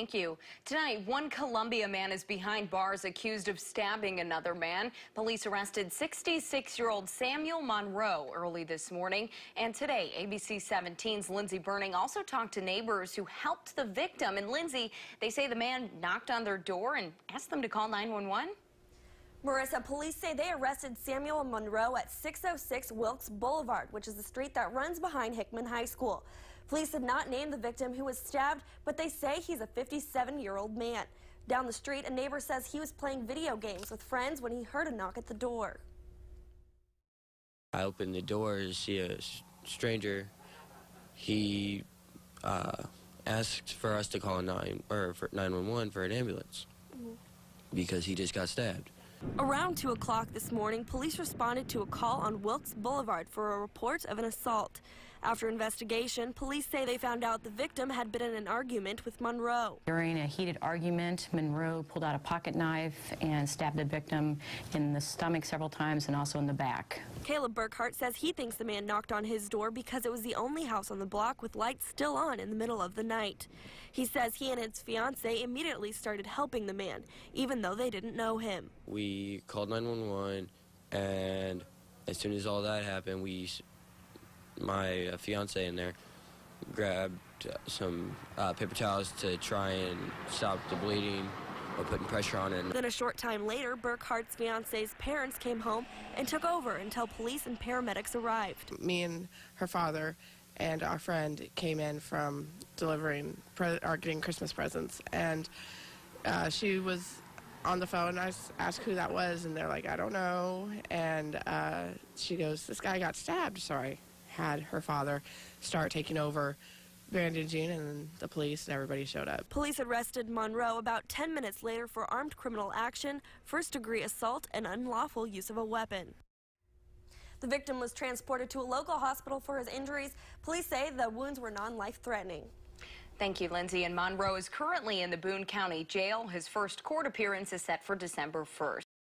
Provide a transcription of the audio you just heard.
Thank you. Tonight, one Columbia man is behind bars accused of stabbing another man. Police arrested 66-year-old Samuel Monroe early this morning. And today, ABC 17's Lindsay Burning also talked to neighbors who helped the victim. And Lindsay, they say the man knocked on their door and asked them to call 911. Marissa, police say they arrested Samuel Monroe at 606 Wilkes Boulevard, which is the street that runs behind Hickman High School. Police did not name the victim who was stabbed, but they say he's a 57-year-old man. Down the street, a neighbor says he was playing video games with friends when he heard a knock at the door. I opened the door to see a stranger. He uh, asked for us to call 9 or for 911 for an ambulance mm -hmm. because he just got stabbed. Around 2 o'clock this morning, police responded to a call on Wilkes Boulevard for a report of an assault. After investigation, police say they found out the victim had been in an argument with Monroe. During a heated argument, Monroe pulled out a pocket knife and stabbed the victim in the stomach several times and also in the back. Caleb Burkhart says he thinks the man knocked on his door because it was the only house on the block with lights still on in the middle of the night. He says he and his fiancee immediately started helping the man, even though they didn't know him. We called 911, and as soon as all that happened, we my uh, fiance in there grabbed uh, some uh, paper towels to try and stop the bleeding or putting pressure on it. Then a short time later, Burkhart's fiance's parents came home and took over until police and paramedics arrived. Me and her father and our friend came in from delivering or getting Christmas presents, and uh, she was on the phone. I asked who that was, and they're like, I don't know. And uh, she goes, This guy got stabbed. Sorry had her father start taking over bandaging and the police and everybody showed up. Police arrested Monroe about 10 minutes later for armed criminal action, first degree assault, and unlawful use of a weapon. The victim was transported to a local hospital for his injuries. Police say the wounds were non-life threatening. Thank you, Lindsay. And Monroe is currently in the Boone County Jail. His first court appearance is set for December 1st.